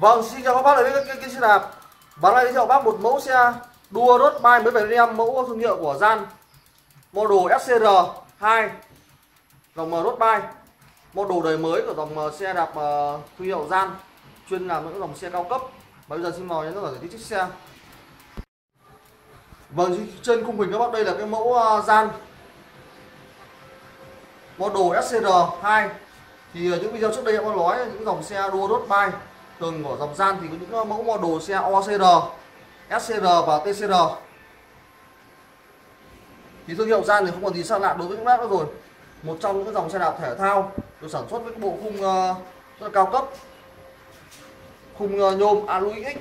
Vâng, xin chào các bác lại với kênh kênh xe đạp. Bán lại giới thiệu bác một mẫu xe đua đốt bay mới về em mẫu thương hiệu của Gian model SCR 2 dòng đốt bay model đời mới của dòng xe đạp ờ, thương hiệu Gian chuyên làm những dòng xe cao cấp. Và bây giờ xin mời những giải thích chiếc xe. Vâng, trên khung hình các bác đây là cái mẫu ờ, Gian model SCR 2 thì ờ, những video trước đây em có nói những dòng xe đua đốt bay thường của dòng gian thì có những ờ, mẫu model xe OCR, SCR và TCR. Thì thương hiệu gian thì không còn gì xa lạ đối với các bác nữa rồi. Một trong những dòng xe đạp thể thao được sản xuất với bộ khung ờ, rất là cao cấp. Khung ờ, nhôm alu X.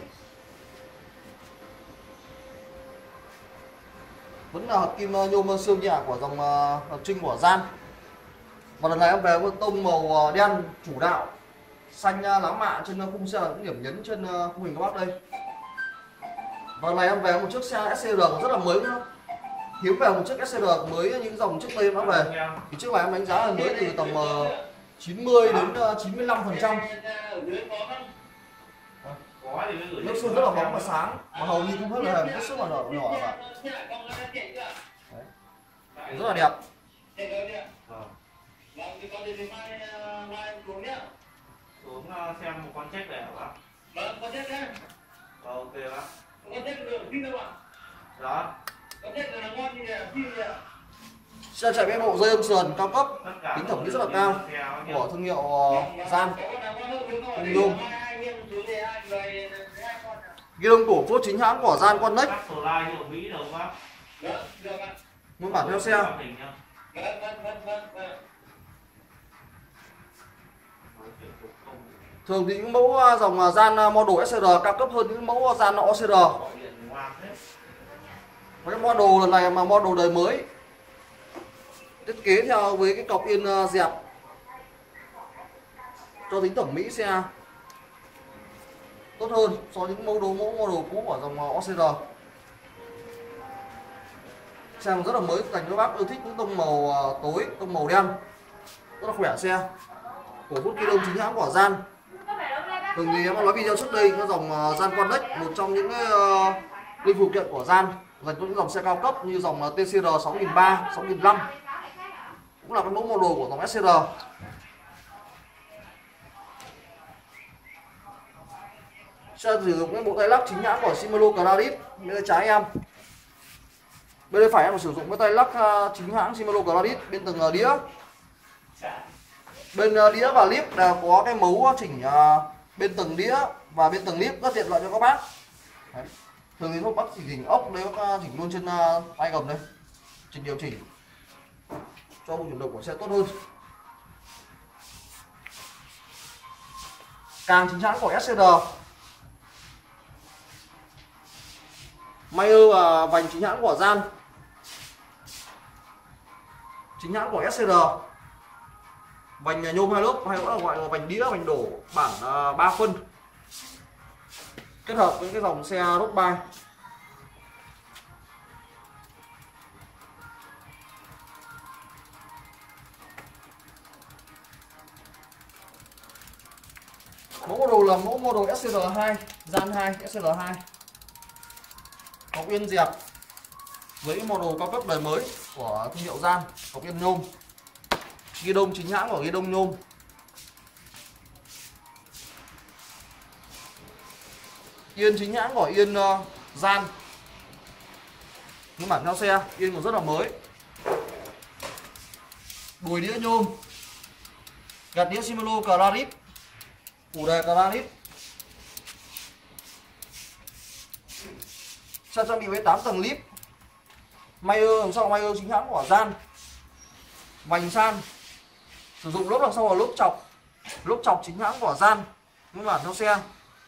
Vẫn là hợp kim nhôm siêu nhẹ của dòng uh, của gian. Và lần này em về với tông màu đen chủ đạo xanh à, lá mạ trên à, khung xe là những điểm nhấn trên à, khung hình các bác đây. Và này em về một chiếc xe SCR rất là mới nữa hiếm về một chiếc SCR mới những dòng trước đây em đã về. Thì chiếc này em đánh giá là mới từ tầm 90 đến 95 phần trăm. Nước sơn rất là bóng và sáng, mà hầu như cũng rất là hết sức là nhỏ nhỏ và rất là đẹp xuống uh, xem một con check này hả bác? Vâng, con check đấy. Ờ, ok bác. Con check được phim đâu ạ? Đó. Con check là ngon như phim gì ạ? Xe chạy với bộ dây âm sườn cao cấp, tính thẩm mỹ rất là cao đi của thương hiệu uh, Gian. Không nhôm. Ghi đông cổ phốt chính hãng của Gian Con Next? Vâng, nguyên bản theo xe. Vâng, vâng, vâng, vâng, Thường thì những mẫu à, dòng à, Gian à, model SR cao cấp hơn những mẫu Gian OCR. Và cái model lần này mà model đời mới thiết kế theo với cái cọc yên dẹp cho tính thẩm mỹ xe tốt hơn so với những mẫu đồ mẫu model cũ của dòng OCR. Xe rất là mới dành cho bác yêu thích những tông màu tối, tông màu đen rất là khỏe xe của phút khí đông chính hãng của Gian. Thường thì em đã nói video trước đây cái dòng uh, Gian Connect một trong những ờ, uh, linh phụ kiện của Gian dành cho những dòng xe cao cấp như dòng uh, TCR 6003, 6005 cũng là cái mẫu model của dòng SCR. Xe sử dụng cái bộ tay lắc chính hãng của Shimano Claris bên tay trái em. Bên tay phải em sử dụng cái tay lắc ờ, chính hãng Shimano Claris bên tầng đĩa. Bên uh, đĩa và clip đều có cái mấu chỉnh uh, bên từng đĩa và bên từng clip rất tiện lợi cho các bác. Đấy. Thường thì các bác chỉ chỉnh ốc đấy các bác ờ, chỉnh luôn trên uh, tay cầm đây. Chỉnh điều chỉnh cho bộ chuyển động của xe tốt hơn. Càng chính xác của SCR. Mayer và vành chính hãng của Gian. Chính hãng của SCR vành à, nhôm hai lớp hay cũng là gọi là vành đĩa vành đổ bản uh, à, 3 phân. Kết hợp với cái dòng xe đốt bay mẫu model là mẫu model SCR2 gian 2 SCR2 học yên dẹp với model cao cấp đời mới của thương hiệu gian học yên nhôm ghi đông chính hãng của ghi đông nhôm. Yên chính hãng của yên uh, gian. Những bản theo xe yên còn rất là mới. Đùi đĩa nhôm. Gạt đĩa Shimano Claris củ đề Claris xe trang bị với 8 tầng lip. Mayer đằng sau Mayer chính hãng của gian. Vành san sử dụng lốp đằng sau là lốp chọc. Lốp chọc chính hãng vỏ gian. Nguyên bản theo xe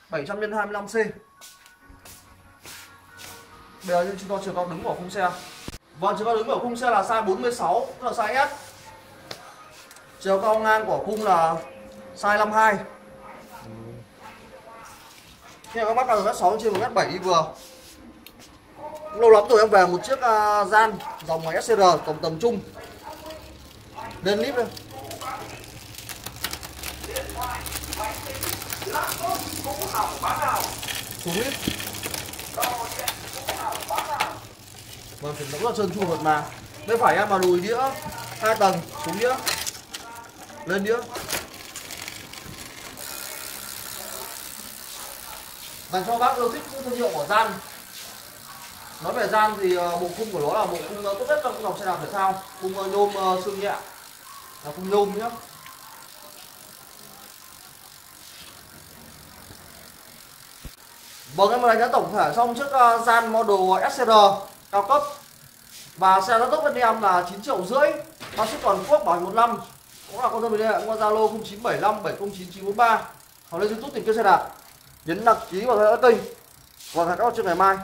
700 x 25 c bây giờ chúng ta chiều cao đứng của khung xe. Vâng chiều cao đứng của khung xe là size 46 tức là size S. Chiều cao ngang của khung là size 52 Hiện các bác cao mét 6 trên 1 7 đi vừa. Lâu lắm rồi em về một chiếc uh, gian dòng máy SCR tổng tầm trung. Lên clip đây. Xuống lít vâng thì nó rất là trơn tru mượt mà. Bên phải em mà lùi đĩa, hai tầng, xuống đĩa. Lên đĩa. Dành cho bác yêu thích những thương hiệu của gian. Nói về gian thì ờ, bộ khung của nó là bộ khung ờ, tốt nhất trong dòng xe đạp thể thao. Khung ờ, nhôm xương nhẹ. Là khung nhôm nhé Vâng em đánh giá tổng thể xong chiếc ờ, uh, gian model SCR cao cấp. Và xe cao tốc bên em là 9 triệu rưỡi bao ship toàn quốc bảo hành một năm. Cũng là con đơn bên qua Zalo 0975 709943 hoặc lên YouTube tìm kiếm xe đạp nhấn đăng ký và theo dõi kênh. Và hẹn gặp các bạn trong ngày mai.